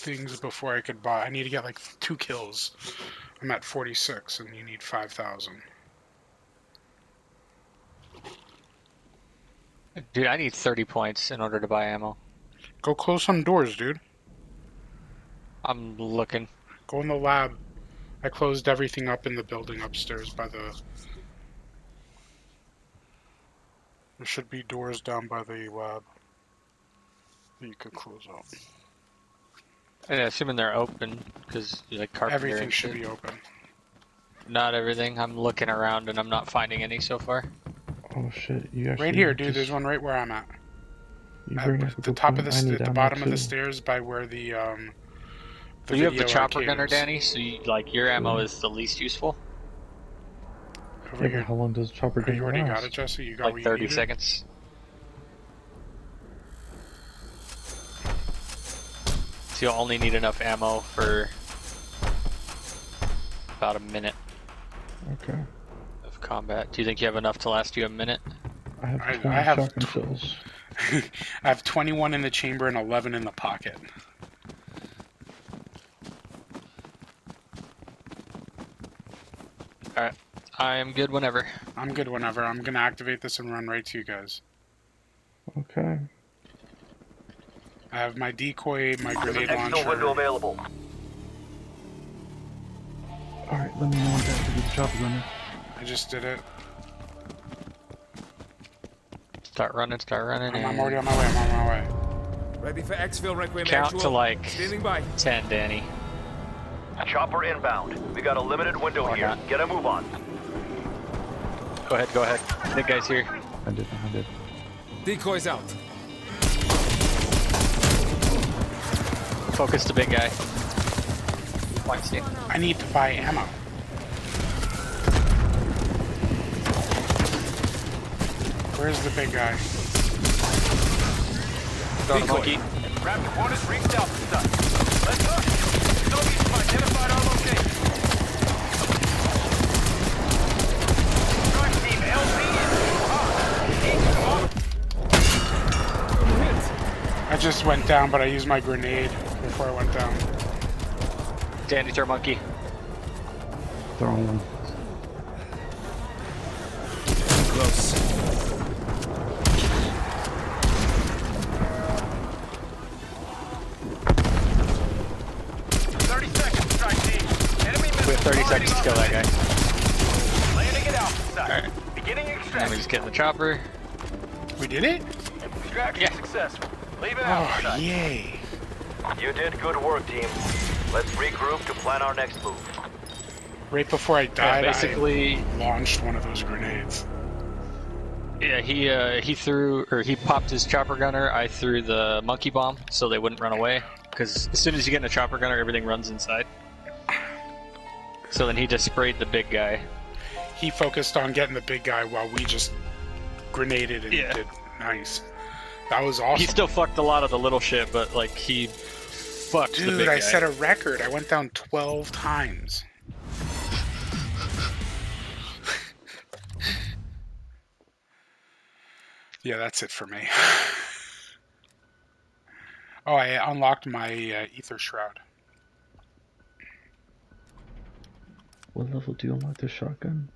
things before I could buy. I need to get like two kills. I'm at 46, and you need 5,000. Dude, I need 30 points in order to buy ammo. Go close some doors, dude. I'm looking. Go in the lab. I closed everything up in the building upstairs by the. There should be doors down by the lab that you can close up. Yeah, assuming they're open, because like carpenter. Everything should be open. Not everything. I'm looking around and I'm not finding any so far. Oh shit! You actually Right here, dude. just- There's one right where I'm at. You At bring up a the good top of the st- at the ammo bottom of the stairs by where the um. So you have the video chopper gunner. Danny. So you, like your ammo is the least useful. Over Yeah, here. how long does chopper Oh, gun you already got last? it, Jesse. You got Like what you 30 needed? seconds. So you'll only need enough ammo for about a minute Okay. of combat. Do you think you have enough to last you a minute? I have I- 20 I have tw- shells. I have 21 in the chamber and 11 in the pocket. Alright. I am good whenever. I'm good whenever. I'm gonna activate this and run right to you guys. Okay. I have my decoy, my grenade Exfil window launcher. available. All right. Let me know when to get the chopper gunner. I just did it. Start running, start running. I'm, I'm already on my way. I'm on my way. Ready for exfil requiem Count actual. to like Standing by. 10, Danny. Chopper inbound. We got a limited window Or here. not. Get a move on. Go ahead, go ahead. Big guy's here. I did. I did. Decoys out. Focus the big guy. I need to buy ammo. Where's the big guy? Monkey. Raptor one has reached out to site. Let's go. Zombies have identified our location. Strike team LZ is hot. I just went down, but I used my grenade before I went down. Danny, throw monkey. Throwing one. Close. Thirty seconds, strike team. Enemy We have 30 seconds to kill that guy. guy. Landing it out site. Alright. Beginning Now we extraction. just get in the chopper. We did it? Extraction Yeah. successful. Leave it out Oh, site. yay. You did good work, team. Let's regroup to plan our next move. Right before I Yeah, died, basically, I launched one of those grenades. yeah, he uh, he threw or he popped his chopper gunner. I threw the monkey bomb so they wouldn't run away. Because as soon as you get in a chopper gunner, everything runs inside. So then he just sprayed the big guy. He focused on getting the big guy while we just grenaded and Yeah. did nice. That was awesome. He still fucked a lot of the little shit, but like he fucked the Dude, big I guy. set a record. I went down 12 times. yeah, that's it for me. oh, I unlocked my uh, Aether Shroud. What level do you unlock the shotgun?